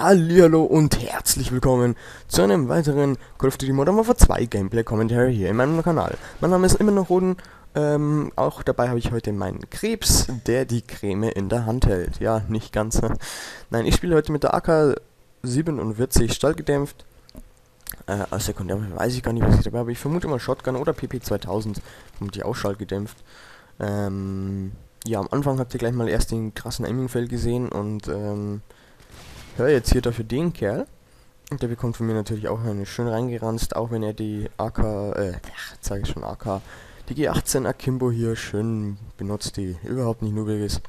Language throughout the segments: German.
Hallo und herzlich willkommen zu einem weiteren Call of Duty Modern Warfare 2 Gameplay Commentary hier in meinem Kanal. Mein Name ist immer noch Roden, ähm, auch dabei habe ich heute meinen Krebs, der die Creme in der Hand hält. Ja, nicht ganz. Nein, ich spiele heute mit der AK-47 stallgedämpft. Äh, als Sekundär weiß ich gar nicht, was ich dabei habe. Ich vermute mal Shotgun oder PP2000, vermutlich auch schallgedämpft. Ähm, ja, am Anfang habt ihr gleich mal erst den krassen Aiming-Feld gesehen und ähm, höre jetzt hier dafür den Kerl. Und der bekommt von mir natürlich auch eine schön reingeranzt, auch wenn er die AK, äh, sage ich schon AK, die G18 Akimbo hier schön benutzt, die überhaupt nicht nubig ist.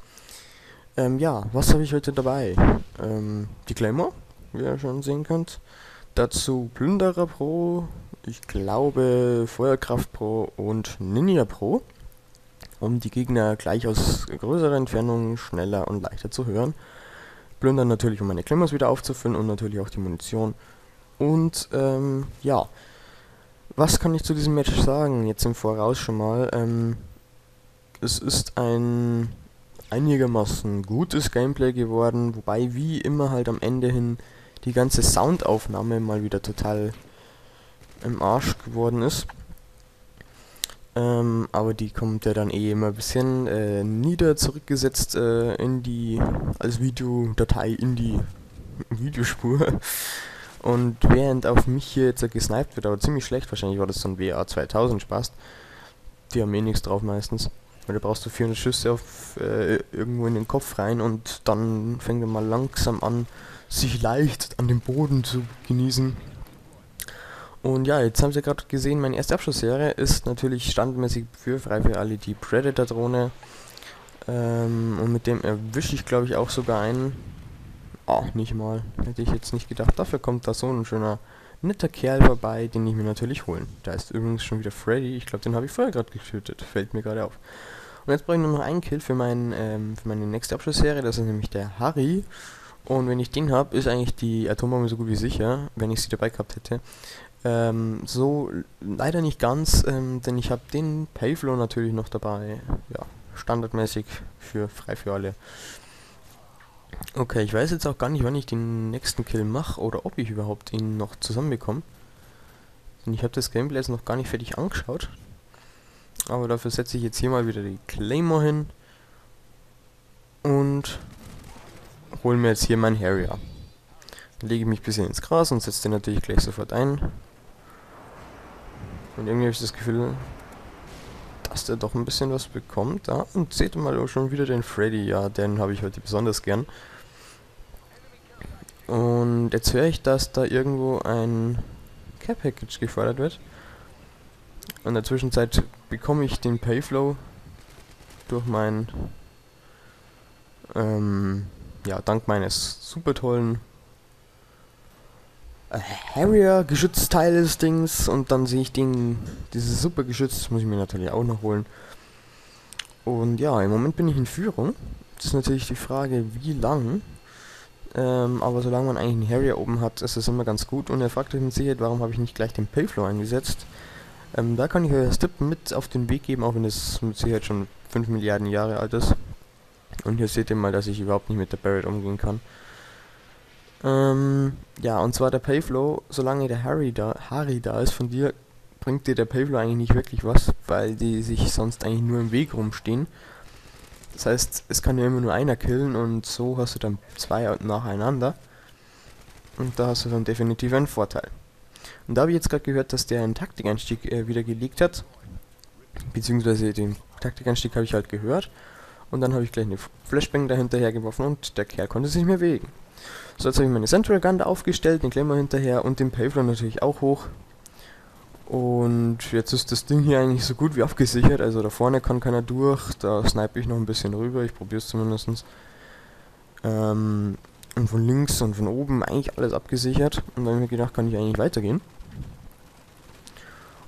Ähm, ja, was habe ich heute dabei? Ähm, die Claymore, wie ihr schon sehen könnt. Dazu Plünderer Pro, ich glaube Feuerkraft Pro und Ninja Pro, um die Gegner gleich aus größerer Entfernung schneller und leichter zu hören plündern natürlich, um meine Klimmers wieder aufzufüllen und natürlich auch die Munition. Und ähm, ja, was kann ich zu diesem Match sagen? Jetzt im Voraus schon mal. Ähm, es ist ein einigermaßen gutes Gameplay geworden, wobei wie immer halt am Ende hin die ganze Soundaufnahme mal wieder total im Arsch geworden ist. Ähm, aber die kommt ja dann eh immer ein bisschen äh, nieder zurückgesetzt äh, in die, als Videodatei in die Videospur. Und während auf mich hier jetzt gesniped wird, aber ziemlich schlecht, wahrscheinlich war das so ein WA 2000 Spaß. Die haben eh nichts drauf meistens. Weil da brauchst du 400 Schüsse auf äh, irgendwo in den Kopf rein und dann fängt er mal langsam an, sich leicht an dem Boden zu genießen. Und ja, jetzt haben Sie gerade gesehen, meine erste Abschussserie ist natürlich standmäßig für frei für alle die Predator-Drohne. Ähm, und mit dem erwische ich glaube ich auch sogar einen. Oh, nicht mal. Hätte ich jetzt nicht gedacht. Dafür kommt da so ein schöner, netter Kerl vorbei, den ich mir natürlich holen. Da ist übrigens schon wieder Freddy. Ich glaube, den habe ich vorher gerade getötet. Fällt mir gerade auf. Und jetzt brauche ich nur noch einen Kill für, mein, ähm, für meine nächste Abschussserie. Das ist nämlich der Harry. Und wenn ich den habe, ist eigentlich die Atombombe so gut wie sicher, wenn ich sie dabei gehabt hätte. Ähm, so leider nicht ganz, ähm, denn ich habe den Payflow natürlich noch dabei. Ja, standardmäßig für frei für alle. Okay, ich weiß jetzt auch gar nicht, wann ich den nächsten Kill mache oder ob ich überhaupt ihn noch zusammenbekomme. Denn ich habe das Gameplay jetzt noch gar nicht fertig angeschaut. Aber dafür setze ich jetzt hier mal wieder die Claymore hin. Und hole mir jetzt hier mein Harrier. Lege mich ein bisschen ins Gras und setze den natürlich gleich sofort ein. Und irgendwie habe ich das Gefühl, dass der doch ein bisschen was bekommt. Ja, und seht mal schon wieder den Freddy. Ja, den habe ich heute besonders gern. Und jetzt höre ich, dass da irgendwo ein Care Package gefordert wird. In der Zwischenzeit bekomme ich den Payflow durch mein ähm, ja, dank meines super tollen Harrier Geschützteil des Dings und dann sehe ich den, dieses super Geschütz, muss ich mir natürlich auch noch holen. Und ja, im Moment bin ich in Führung. Das ist natürlich die Frage, wie lang. Ähm, aber solange man eigentlich einen Harrier oben hat, ist das immer ganz gut. Und er fragt euch mit Sicherheit, warum habe ich nicht gleich den Payflow eingesetzt. Ähm, da kann ich euch das Tipp mit auf den Weg geben, auch wenn es mit Sicherheit schon 5 Milliarden Jahre alt ist. Und hier seht ihr mal, dass ich überhaupt nicht mit der Barrett umgehen kann. Ähm, ja, und zwar der Payflow, solange der Harry da, Harry da ist von dir, bringt dir der Payflow eigentlich nicht wirklich was, weil die sich sonst eigentlich nur im Weg rumstehen. Das heißt, es kann ja immer nur einer killen und so hast du dann zwei nacheinander. Und da hast du dann definitiv einen Vorteil. Und da habe ich jetzt gerade gehört, dass der einen Taktikeinstieg äh, wieder gelegt hat. Beziehungsweise den Taktikeinstieg habe ich halt gehört. Und dann habe ich gleich eine Flashbang dahinter hergeworfen und der Kerl konnte sich mehr wegen. So, jetzt habe ich meine Central Gun da aufgestellt, den Klemmer hinterher und den Pavlon natürlich auch hoch. Und jetzt ist das Ding hier eigentlich so gut wie abgesichert, also da vorne kann keiner durch, da snipe ich noch ein bisschen rüber, ich probiere es zumindest. Ähm, und von links und von oben eigentlich alles abgesichert und dann habe ich mir gedacht, kann ich eigentlich weitergehen.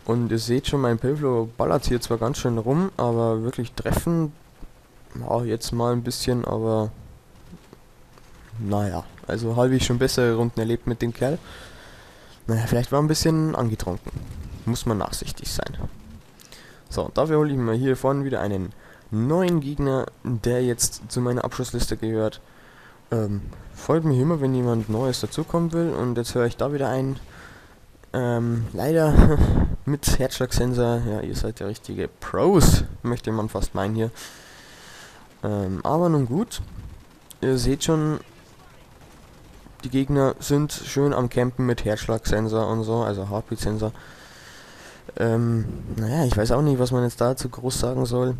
Und ihr seht schon, mein Pavlo ballert hier zwar ganz schön rum, aber wirklich treffen, ja, jetzt mal ein bisschen, aber naja, also habe ich schon bessere Runden erlebt mit dem Kerl. Naja, vielleicht war ein bisschen angetrunken. Muss man nachsichtig sein. So, dafür hole ich mir hier vorne wieder einen neuen Gegner, der jetzt zu meiner Abschlussliste gehört. Ähm, freut mich immer, wenn jemand Neues dazukommen will. Und jetzt höre ich da wieder ein. Ähm, leider mit Herzschlagsensor. Ja, ihr seid ja richtige Pros, möchte man fast meinen hier. Ähm, aber nun gut. Ihr seht schon, die Gegner sind schön am Campen mit Herzschlagsensor und so, also Heartbeat-Sensor. Ähm, naja, ich weiß auch nicht, was man jetzt dazu groß sagen soll.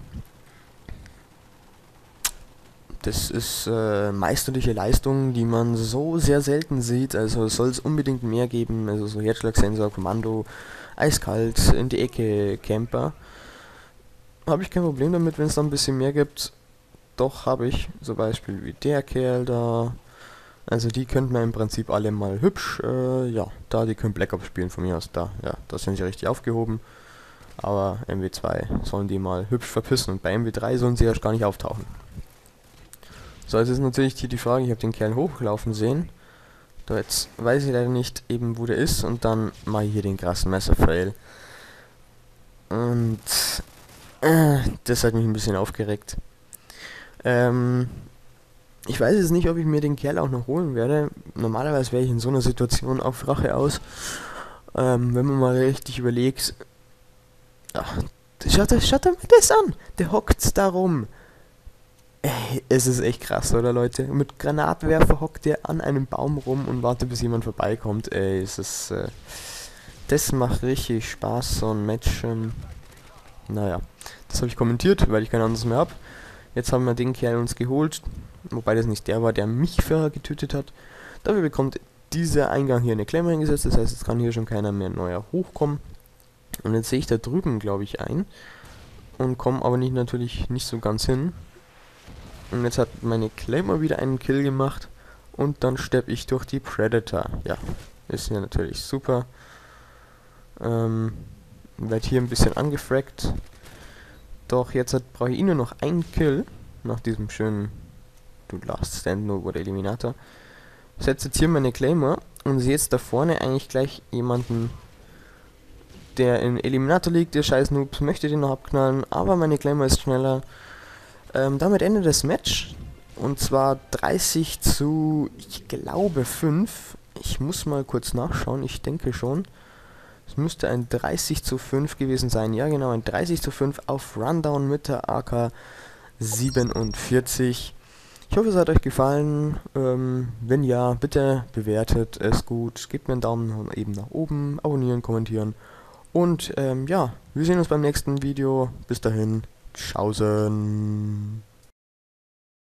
Das ist äh, meisterliche Leistung, die man so sehr selten sieht. Also soll es unbedingt mehr geben. Also so Herzschlagsensor, Kommando, eiskalt, in die Ecke, Camper. Habe ich kein Problem damit, wenn es da ein bisschen mehr gibt. Doch habe ich, zum Beispiel wie der Kerl da. Also die könnten wir im Prinzip alle mal hübsch, äh, ja, da, die können Black Ops spielen von mir aus, da, ja, da sind sie richtig aufgehoben. Aber MW2 sollen die mal hübsch verpissen und bei MW3 sollen sie erst gar nicht auftauchen. So, jetzt ist natürlich hier die Frage, ich habe den Kerl hochlaufen sehen. Da jetzt weiß ich leider nicht eben, wo der ist und dann ich hier den krassen Messerfail. Und äh, das hat mich ein bisschen aufgeregt. Ähm, ich weiß jetzt nicht, ob ich mir den Kerl auch noch holen werde. Normalerweise wäre ich in so einer Situation auf Rache aus. Ähm, wenn man mal richtig überlegt. Ach, schaut, mir das an! Der hockt da rum. Ey, es ist echt krass, oder Leute? Mit Granatwerfer hockt er an einem Baum rum und wartet, bis jemand vorbeikommt. Ey, es ist, äh, das macht richtig Spaß, so ein Match. Ähm, naja, das habe ich kommentiert, weil ich kein anderes mehr habe. Jetzt haben wir den Kerl uns geholt, wobei das nicht der war, der mich vorher getötet hat. Dafür bekommt dieser Eingang hier eine Klemme eingesetzt, das heißt, jetzt kann hier schon keiner mehr neuer hochkommen. Und jetzt sehe ich da drüben, glaube ich, ein und komme aber nicht natürlich nicht so ganz hin. Und jetzt hat meine Claimer wieder einen Kill gemacht. Und dann steppe ich durch die Predator. Ja, ist ja natürlich super. Ähm, werd hier ein bisschen angefragt. Doch jetzt brauche ich nur noch einen Kill. Nach diesem schönen Du Last Stand No oder Eliminator. Setze jetzt hier meine Claimer und sehe jetzt da vorne eigentlich gleich jemanden, der in Eliminator liegt. Der scheiß Noobs möchte den noch abknallen, aber meine Claimer ist schneller. Ähm, damit endet das Match. Und zwar 30 zu, ich glaube, 5. Ich muss mal kurz nachschauen, ich denke schon. Es müsste ein 30 zu 5 gewesen sein. Ja, genau, ein 30 zu 5 auf Rundown mit der AK 47. Ich hoffe, es hat euch gefallen. Ähm, wenn ja, bitte bewertet es gut. Gebt mir einen Daumen eben nach oben, abonnieren, kommentieren. Und ähm, ja, wir sehen uns beim nächsten Video. Bis dahin. Tschaußen.